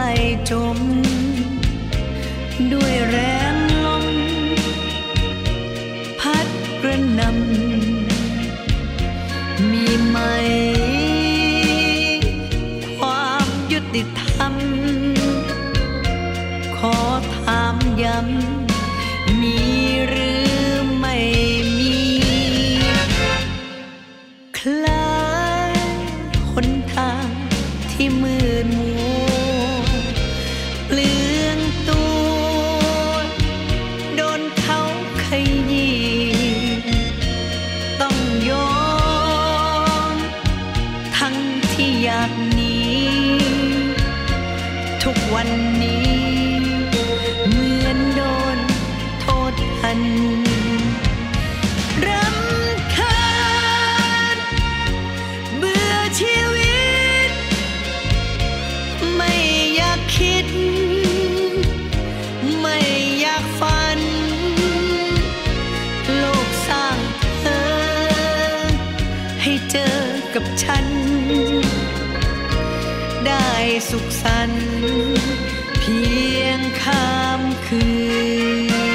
ล้จม ด้วยแรงลม พัดกระนำมีไหม ความยุติธรรม ขอถามย้ำมีหรือไม่มี คล้ายคนทางที่มืดมัว ดนี้ ทุกวันนี้ เหมือนโดนโทษทันรำคาญเบื่อชีวิต ไม่อยากคิด ไม่อยากฝัน โลกสร้างเธอ ให้เจอกับฉัน สุขสันต์เพียงข้ามคืน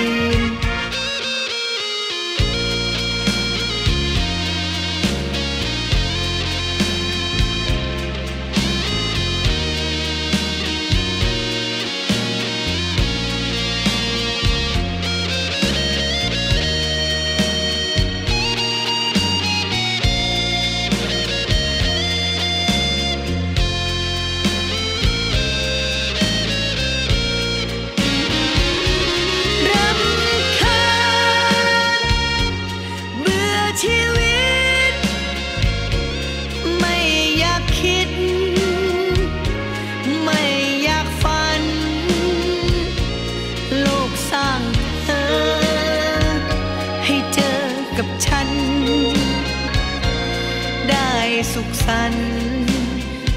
ได้สุขสันต์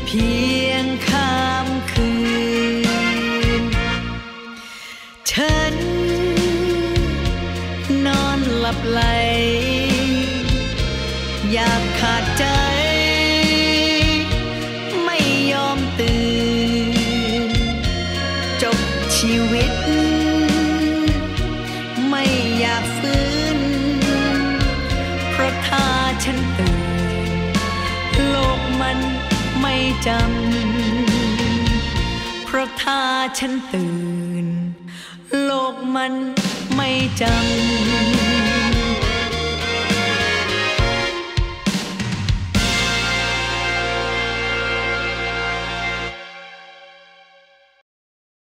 เพียงข้ามคืน ฉัน นอนหลับไหล อยากขาดใจ ไม่ยอมตื่น จบชีวิต ไม่อยากฟื้น พราะถ้าฉันตื่นโลกมันไม่จำ เพราะถ้าฉันตื่น โลกมันไม่จำ